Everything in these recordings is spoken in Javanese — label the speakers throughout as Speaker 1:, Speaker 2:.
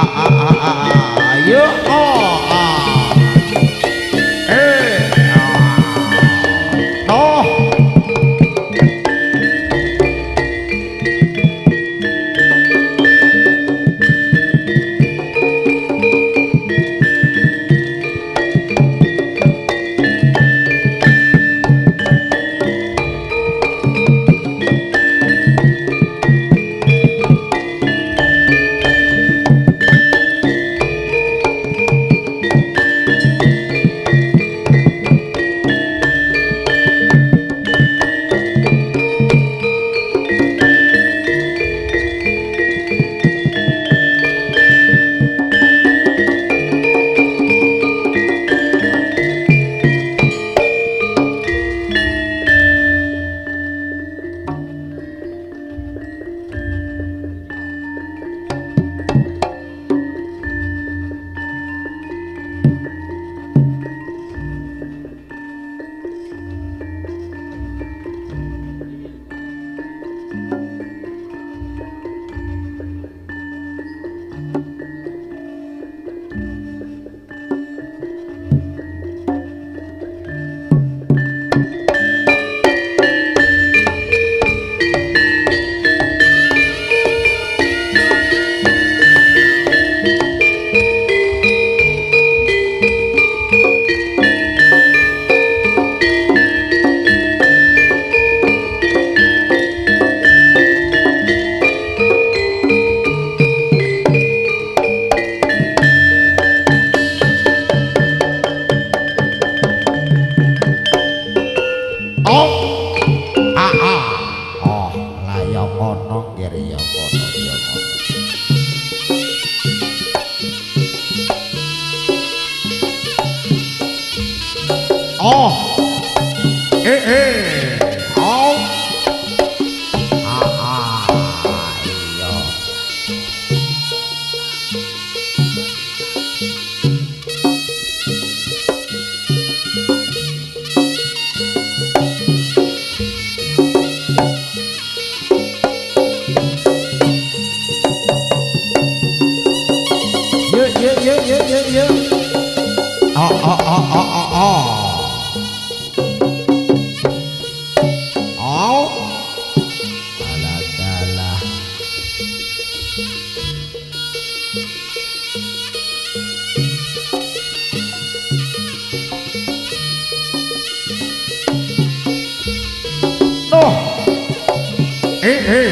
Speaker 1: Ah, ah, ah, you oh. Eh eh.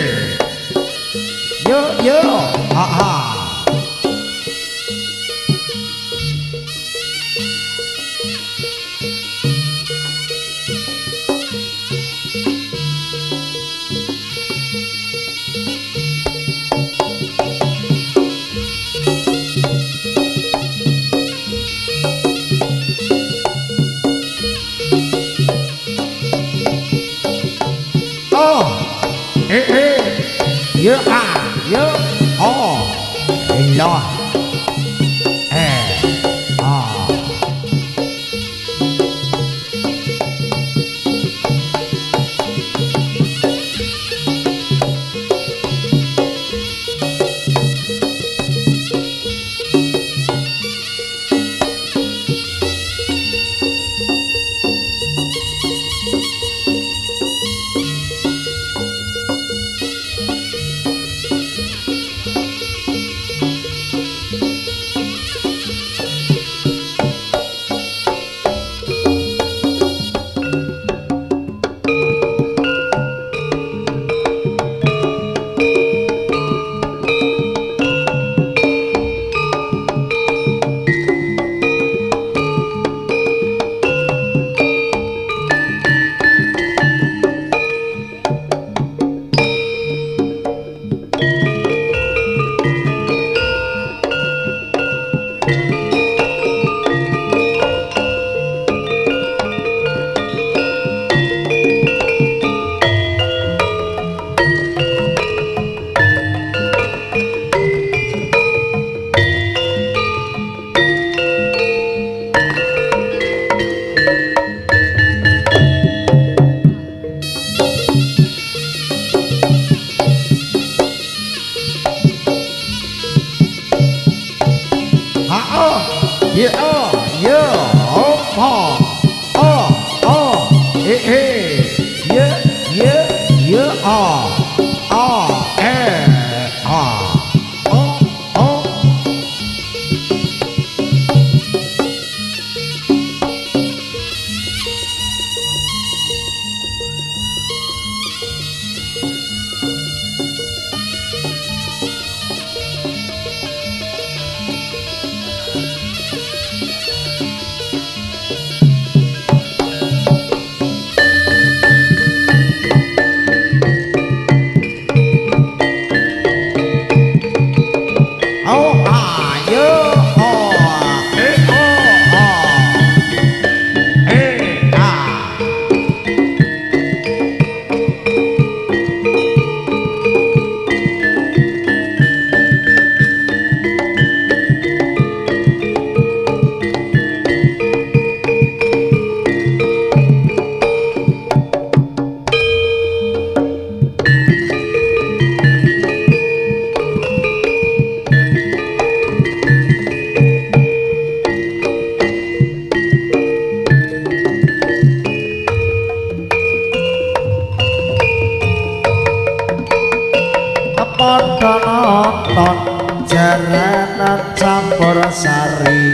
Speaker 1: Padha nonton jaranan campur sari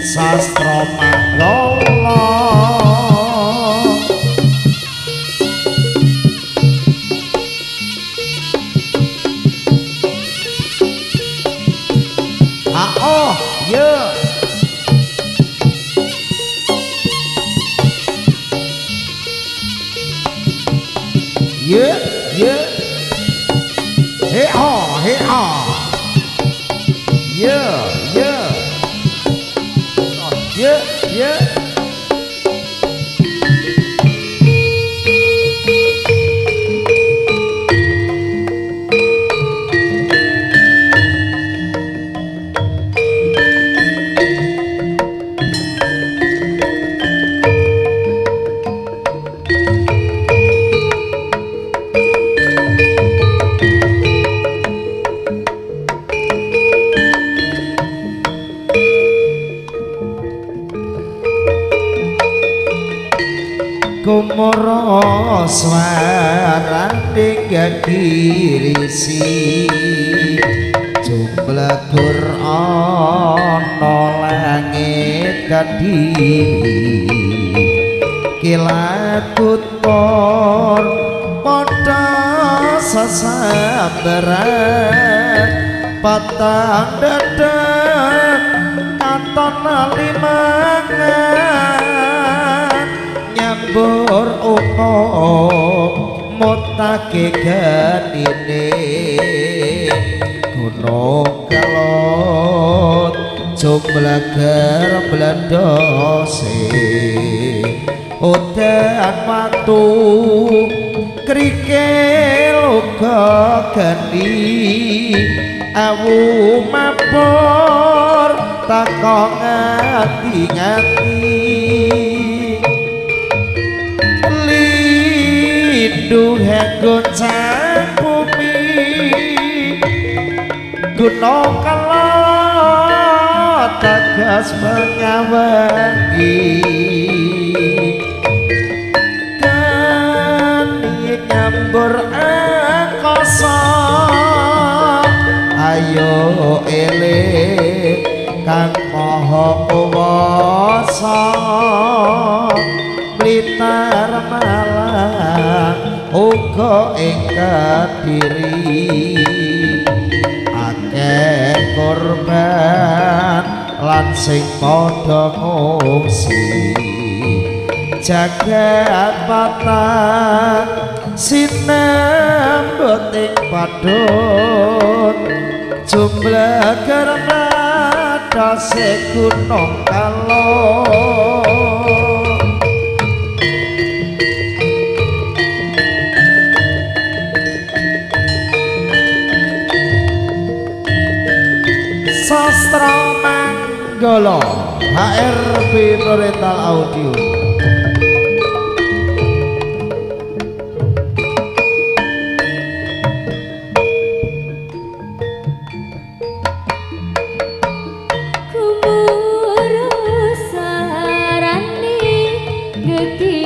Speaker 1: sastra manggala Yeah, swarane gadirisi Jumlegur ana langit kadiri Kilatut por padha sasabaran patang dadan katon limangan nyambur umo mutake ganine gunung kelot jumlagar blandose udan watu krikil uga geni awu mabur takok ngati-ngati lindu goncang bumi. Gunung kelot tegas menyawangi. Kani nyambur angkasa ayo eling kang maha kuwasa. Blitar malang uga ing kadiri akeh korban lan sing padha ngungsi. Jagat patah sinambut ing padut jumlah karena dase gunung kalong Sastra Manggolo HRB Oriental Audio. Kumurus sarani getih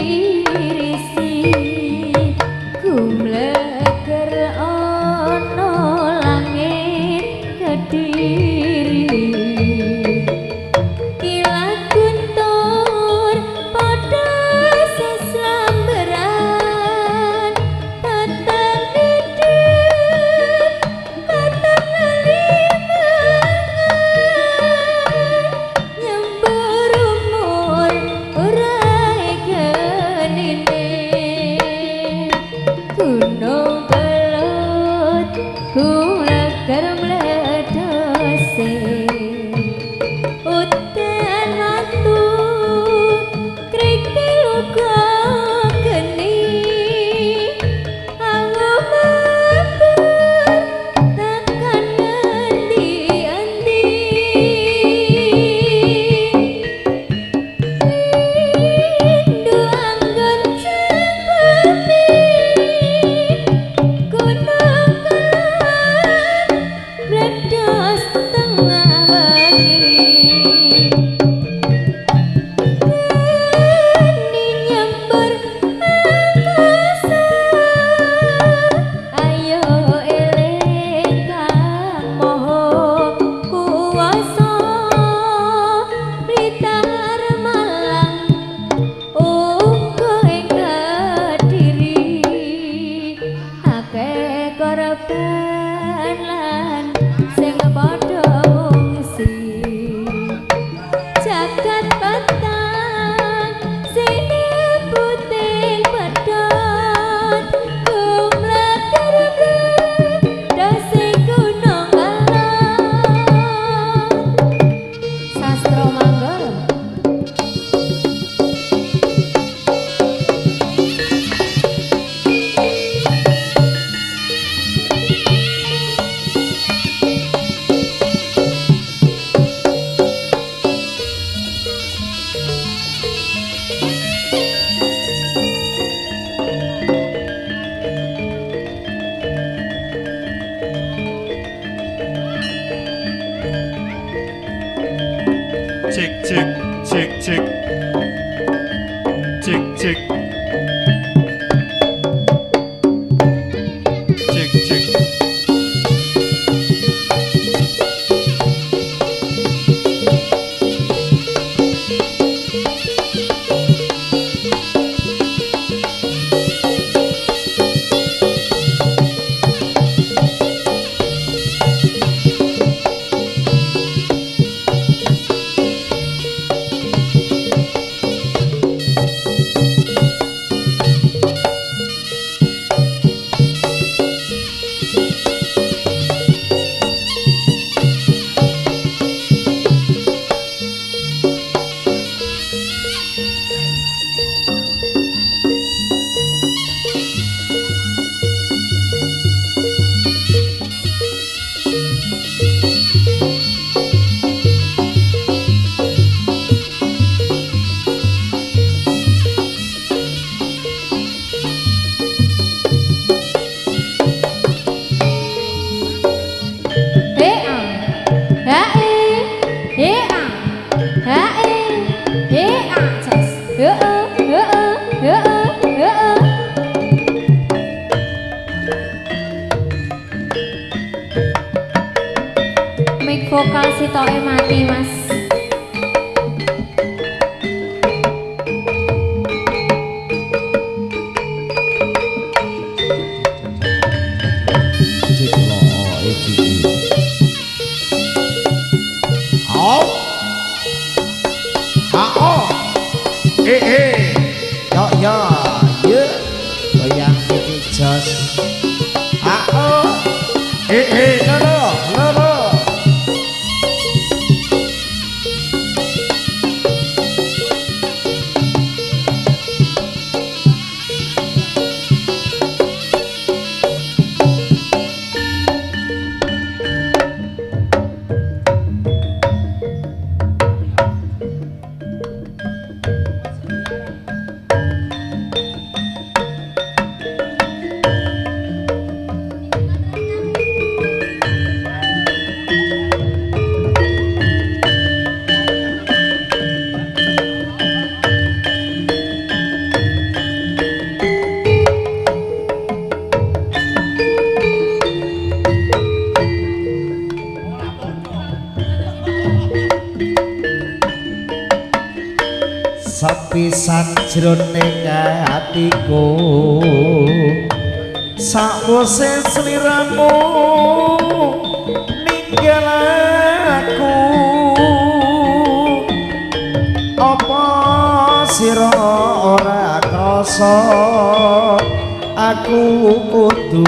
Speaker 1: aku kudu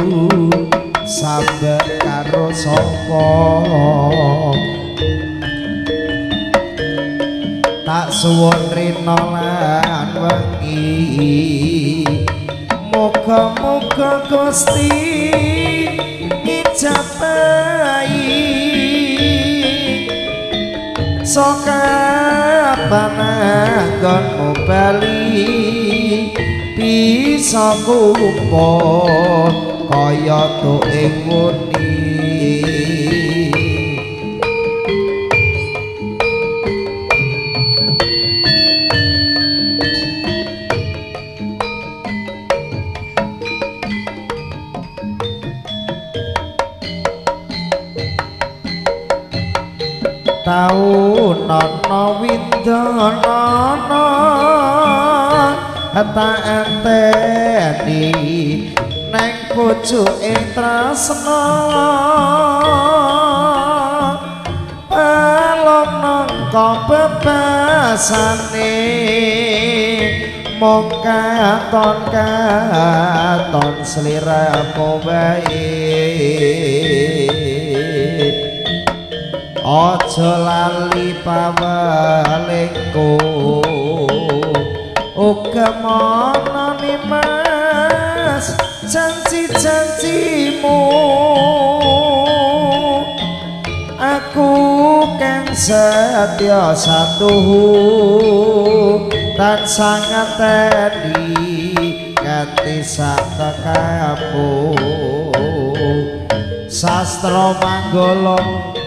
Speaker 1: sabar karo sapa? Tak suwun rina lan wengi. Muga-muga Gusti ijabahi soka pananggonmu bali bisa kumpul kaya tuh ing ta enteni neng pucuke tresna alon nangka bebasane mong katon katon sliramu baik aja lali pawalengku uga manani mas janji-janjimu. Aku kan setia satu dan sangat tadi ganti sata sastra manggolong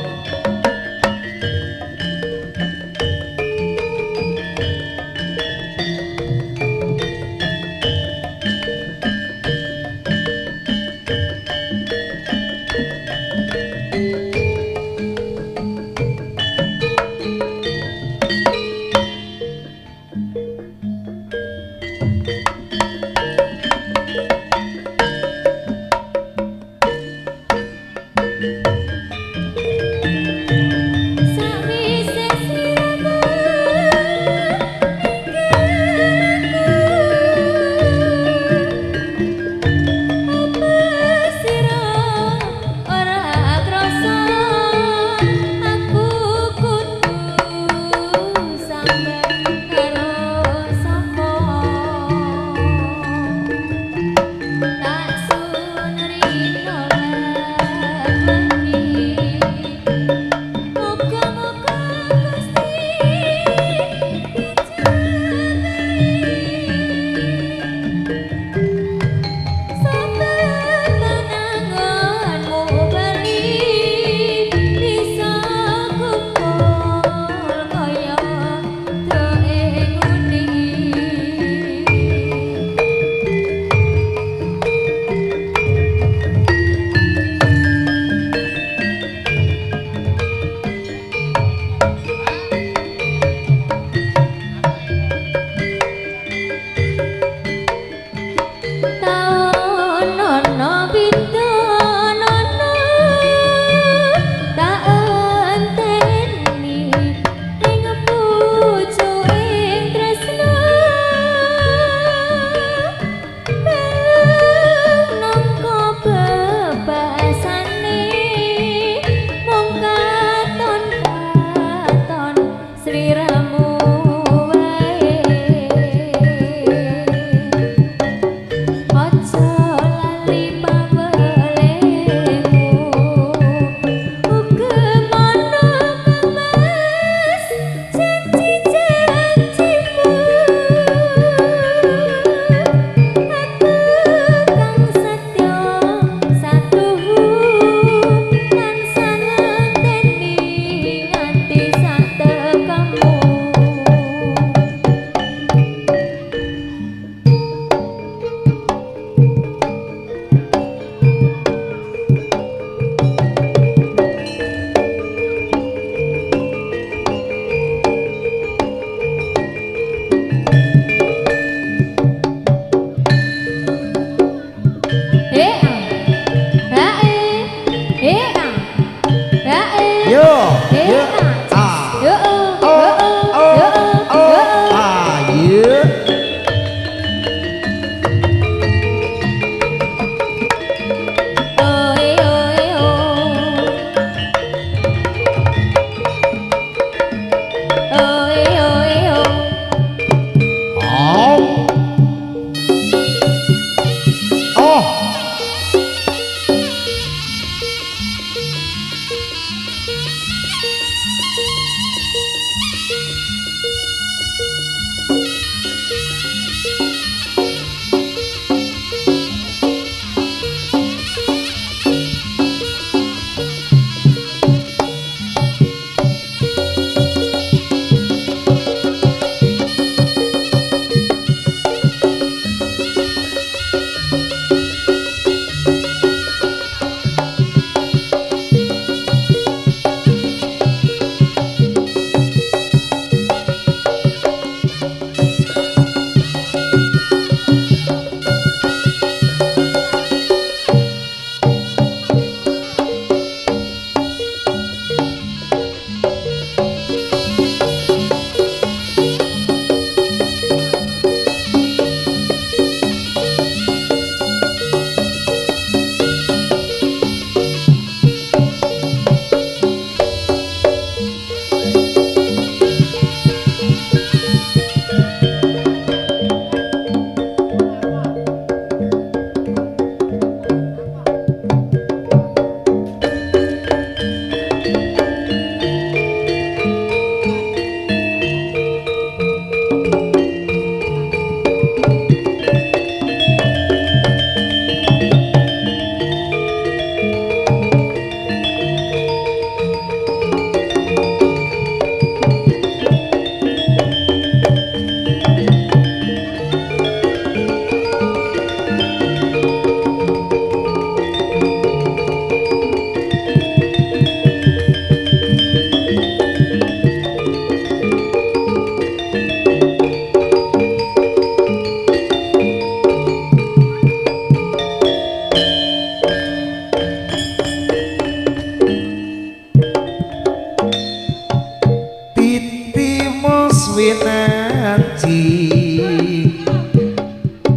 Speaker 1: winanti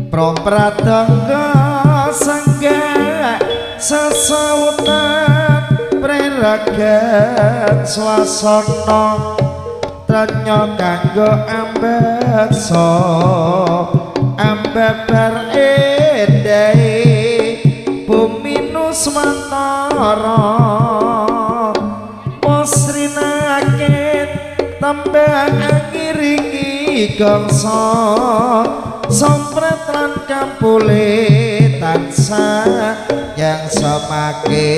Speaker 1: propratangga sangga sesautan preragat swasana. Tanya kanggo ambeksa ambebar endahe bumi nuswantara. Musrinaken tambah gangsa sompret lan kampule tansah yang semake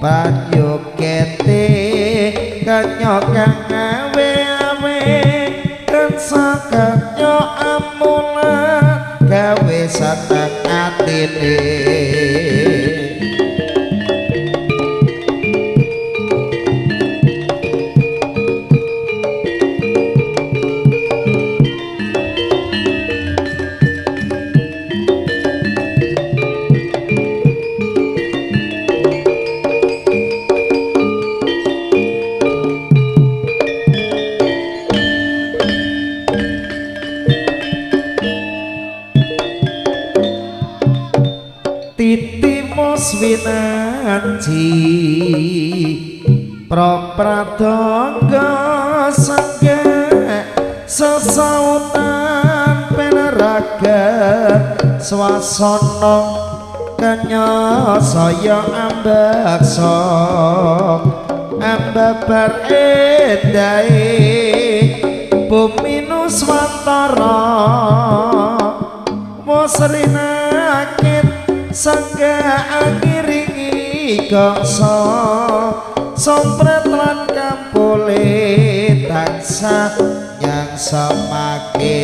Speaker 1: banyu kete kanyo swasana kanya saya ambaksa. Ambabar endahe bumi nuswantara musrinakit sangga angiringi gangsa sompret lan kampule tansah yang semake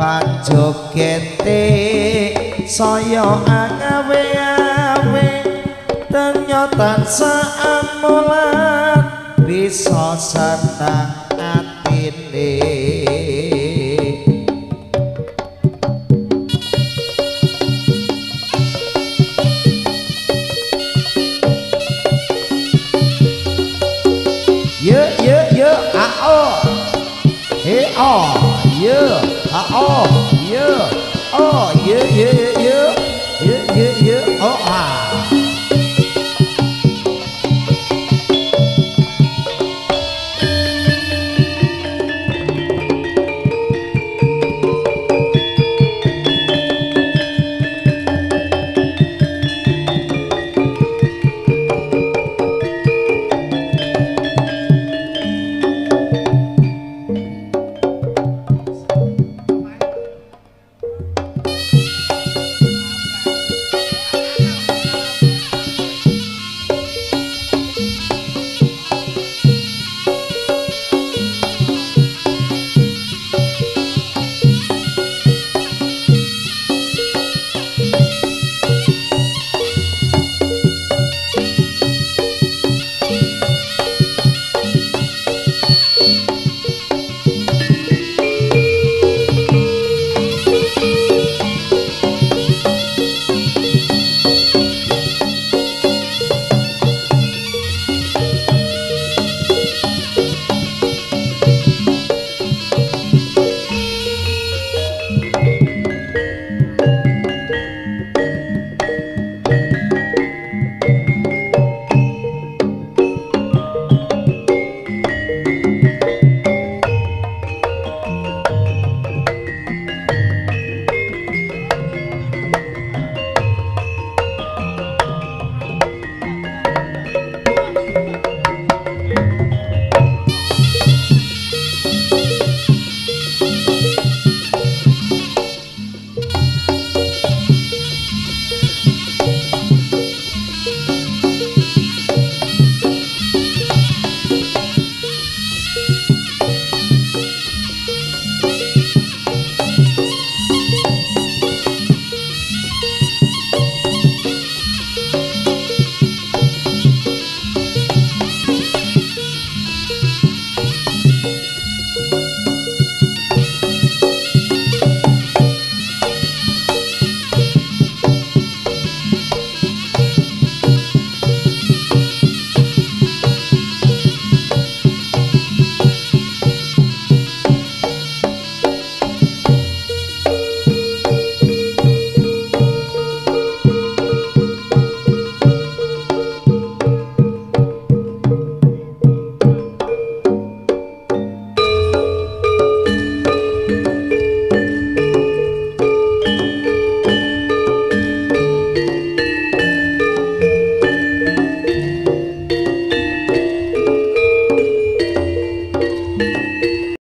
Speaker 1: panjogete saya angawe awe ternyata saamulan bisa senang